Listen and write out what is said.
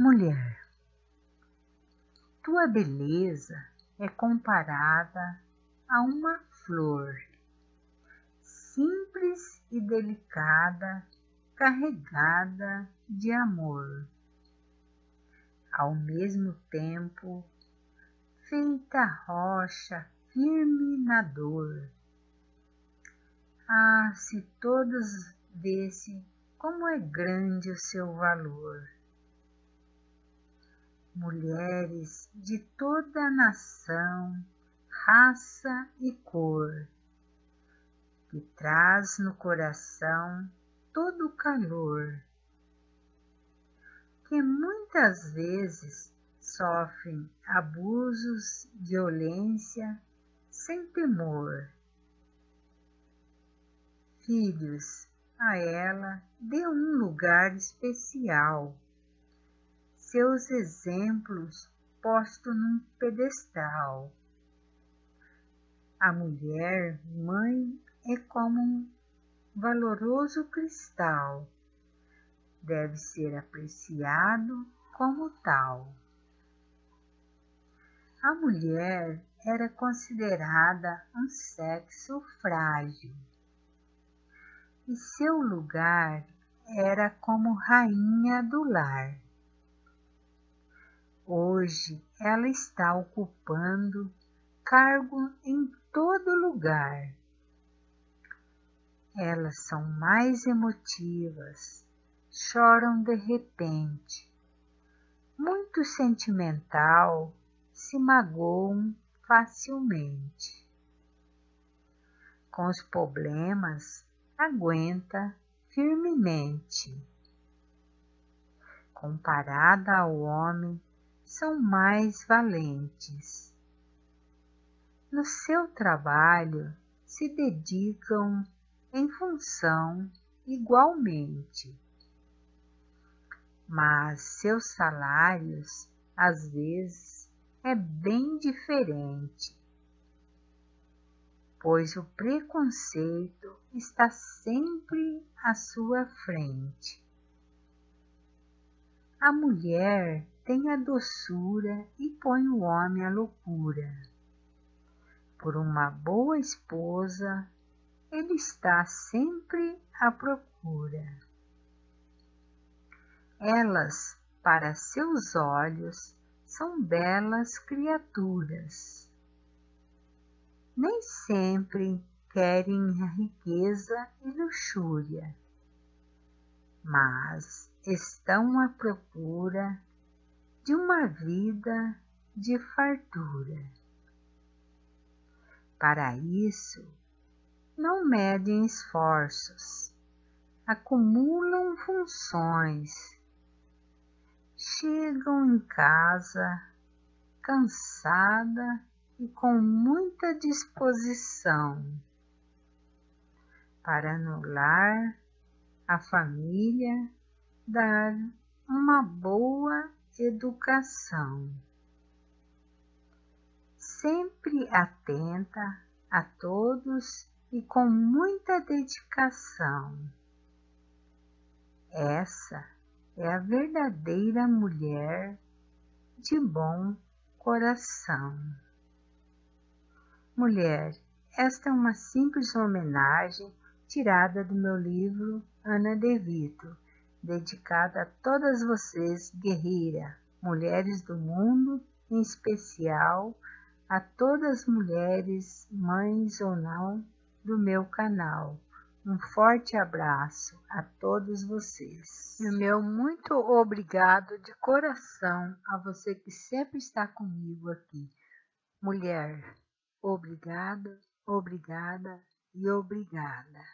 Mulher, tua beleza é comparada a uma flor, simples e delicada, carregada de amor. Ao mesmo tempo, feita rocha firme na dor. Ah, se todos vissem como é grande o seu valor mulheres de toda a nação, raça e cor, que traz no coração todo o calor, que muitas vezes sofrem abusos, violência, sem temor. Filhos, a ela dê um lugar especial seus exemplos posto num pedestal. A mulher mãe é como um valoroso cristal, deve ser apreciado como tal. A mulher era considerada um sexo frágil e seu lugar era como rainha do lar. Hoje ela está ocupando cargo em todo lugar. Elas são mais emotivas, choram de repente, muito sentimental, se magoam facilmente. Com os problemas, aguenta firmemente. Comparada ao homem, são mais valentes. No seu trabalho se dedicam em função igualmente, mas seus salários às vezes é bem diferente, pois o preconceito está sempre à sua frente. A mulher tem a doçura e põe o homem à loucura. Por uma boa esposa, ele está sempre à procura. Elas, para seus olhos, são belas criaturas. Nem sempre querem riqueza e luxúria, mas estão à procura de uma vida de fartura. Para isso, não medem esforços, acumulam funções, chegam em casa cansada e com muita disposição para anular a família, dar uma boa educação. Sempre atenta a todos e com muita dedicação. Essa é a verdadeira mulher de bom coração. Mulher, esta é uma simples homenagem tirada do meu livro Ana de Vito dedicada a todas vocês, guerreira, mulheres do mundo, em especial a todas as mulheres, mães ou não, do meu canal. Um forte abraço a todos vocês. E o meu muito obrigado de coração a você que sempre está comigo aqui. Mulher, obrigada, obrigada e obrigada.